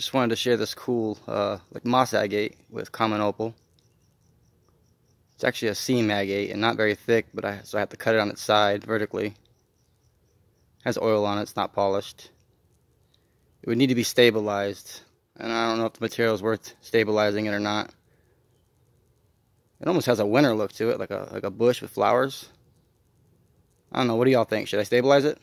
Just wanted to share this cool, uh, like moss agate with common opal. It's actually a seam agate and not very thick, but I so I have to cut it on its side vertically. It has oil on it, it's not polished. It would need to be stabilized, and I don't know if the material is worth stabilizing it or not. It almost has a winter look to it, like a like a bush with flowers. I don't know. What do y'all think? Should I stabilize it?